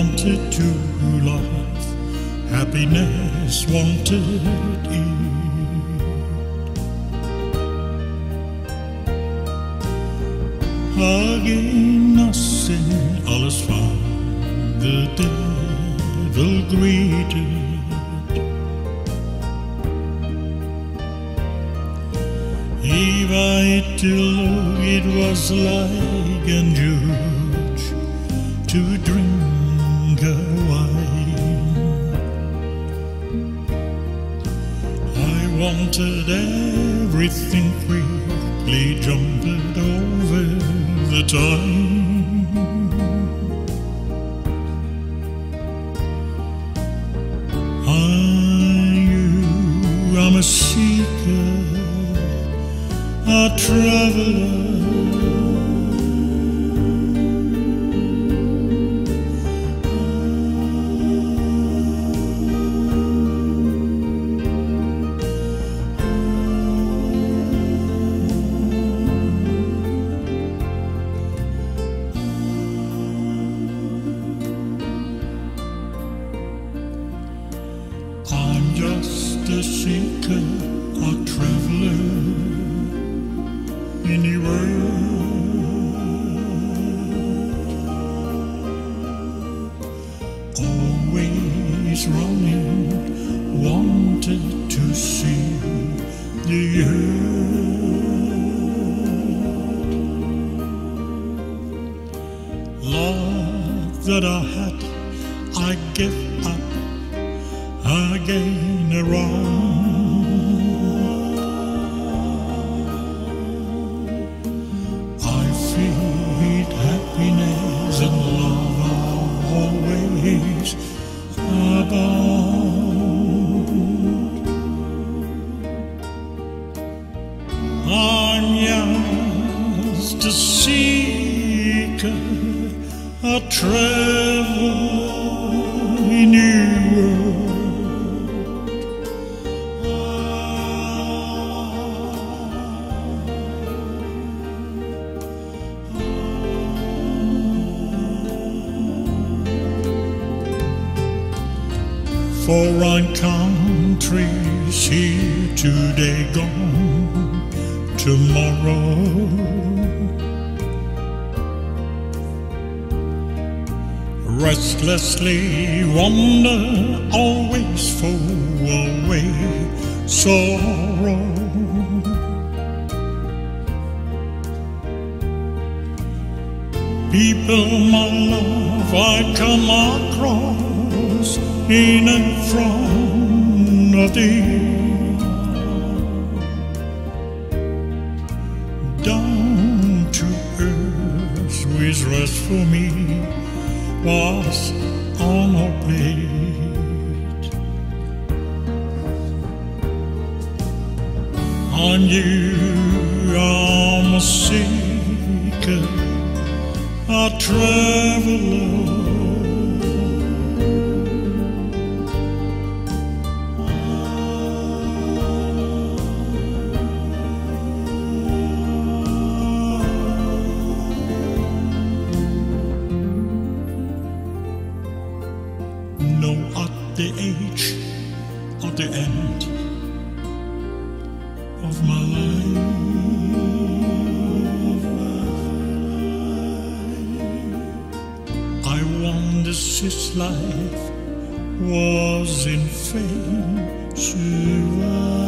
wanted to love, happiness wanted it. Again nothing, alles war the devil greeted. He waited till it was like an judge to drink I wanted everything quickly, jumped over the time. I I'm a seeker, a traveler. A seeker, a traveler the world. Always running, wanted to see the earth. Love that I had, I give again around. I feel happiness and love are always abound. I'm a seeker, a traveler Foreign countries here today, gone tomorrow. Restlessly wander, always far away, sorrow. People, my love, I come across in and from of thee. Down to earth with rest for me was on a plate. I knew I'm a seeker, a traveler. No, at the age of the end of my life, I wonder if life was in vain. Survive.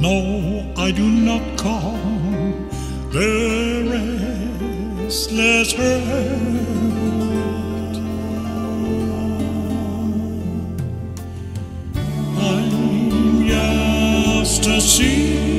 No, I do not call the restless heart. I'm just a seeker, a traveler.